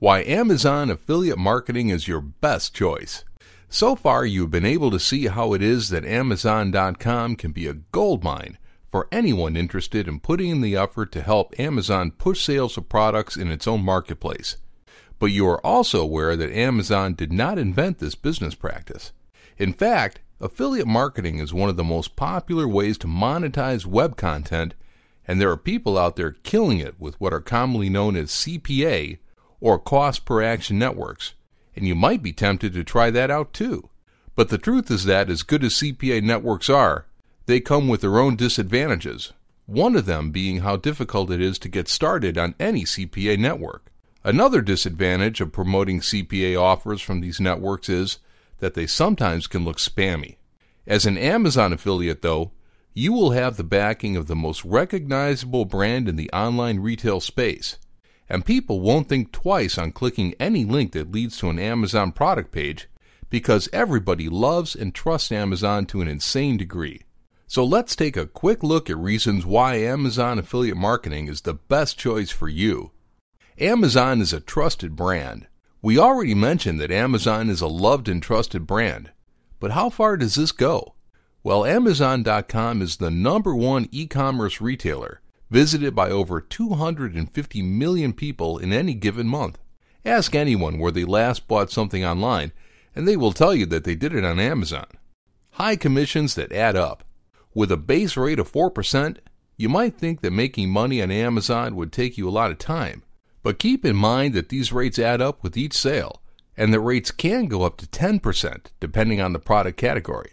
Why Amazon affiliate marketing is your best choice. So far, you've been able to see how it is that Amazon.com can be a goldmine for anyone interested in putting in the effort to help Amazon push sales of products in its own marketplace. But you are also aware that Amazon did not invent this business practice. In fact, affiliate marketing is one of the most popular ways to monetize web content, and there are people out there killing it with what are commonly known as CPA or cost per action networks, and you might be tempted to try that out too. But the truth is that, as good as CPA networks are, they come with their own disadvantages, one of them being how difficult it is to get started on any CPA network. Another disadvantage of promoting CPA offers from these networks is that they sometimes can look spammy. As an Amazon affiliate, though, you will have the backing of the most recognizable brand in the online retail space, and people won't think twice on clicking any link that leads to an Amazon product page because everybody loves and trusts Amazon to an insane degree. So let's take a quick look at reasons why Amazon affiliate marketing is the best choice for you. Amazon is a trusted brand. We already mentioned that Amazon is a loved and trusted brand. But how far does this go? Well, Amazon.com is the number one e commerce retailer, visited by over 250 million people in any given month. Ask anyone where they last bought something online, and they will tell you that they did it on Amazon. High commissions that add up. With a base rate of 4%, you might think that making money on Amazon would take you a lot of time. But keep in mind that these rates add up with each sale, and the rates can go up to 10% depending on the product category.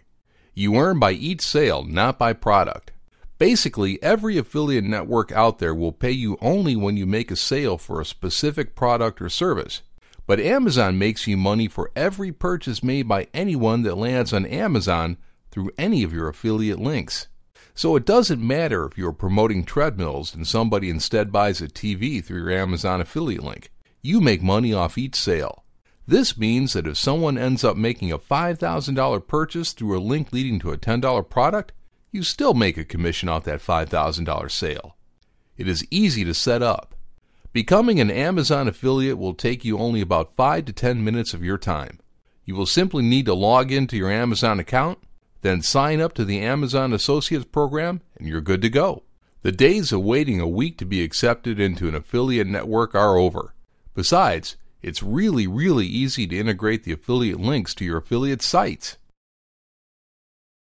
You earn by each sale, not by product. Basically, every affiliate network out there will pay you only when you make a sale for a specific product or service. But Amazon makes you money for every purchase made by anyone that lands on Amazon through any of your affiliate links. So it doesn't matter if you're promoting treadmills and somebody instead buys a TV through your Amazon affiliate link. You make money off each sale. This means that if someone ends up making a $5,000 purchase through a link leading to a $10 product, you still make a commission off that $5,000 sale. It is easy to set up. Becoming an Amazon affiliate will take you only about 5 to 10 minutes of your time. You will simply need to log into your Amazon account, then sign up to the Amazon Associates program, and you're good to go. The days of waiting a week to be accepted into an affiliate network are over. Besides, it's really, really easy to integrate the affiliate links to your affiliate sites.